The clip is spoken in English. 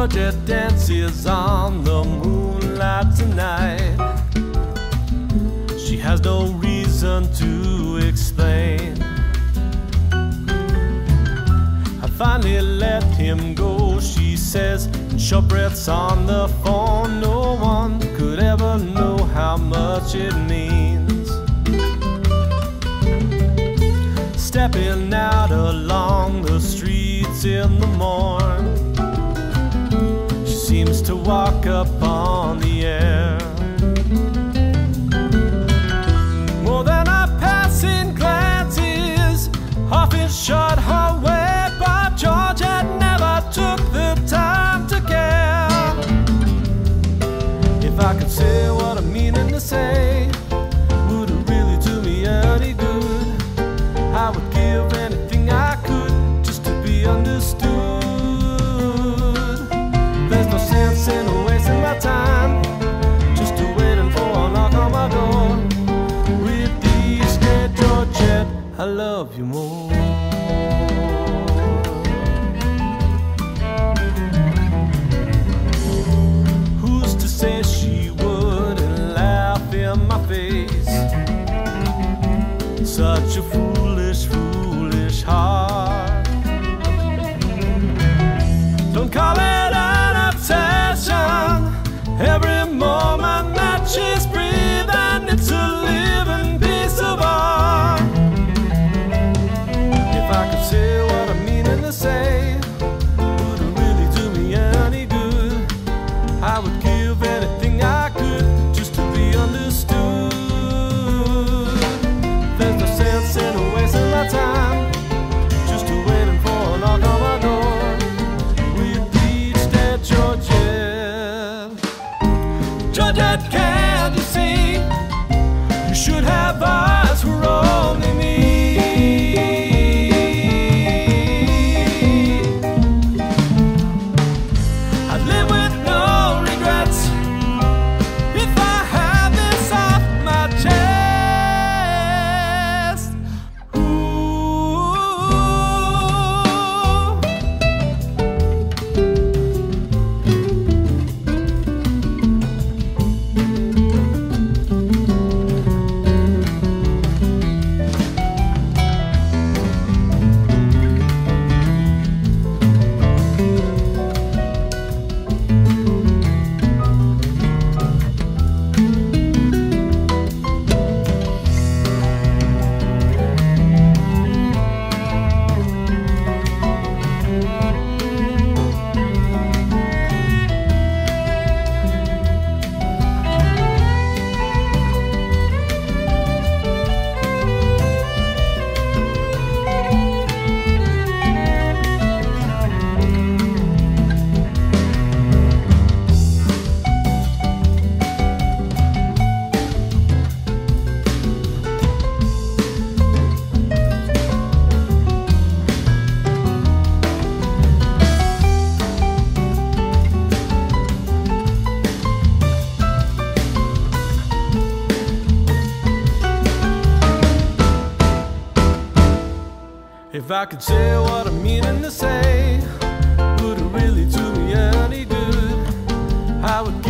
Georgette dances on the moonlight tonight. She has no reason to explain. I finally let him go, she says, and shortbread's on the phone. No one could ever know how much it means. Stepping out along the streets in the morn seems to walk up on the air More than a passing glance is often shot her way But Georgette never took the time to care If I could say what I'm meaning to say Would it really do me any good? I would give anything I could just to be understood. I love you more. Who's to say she wouldn't laugh in my face? such a foolish, If I could say what I'm meaning to say, would it really do me any good? I would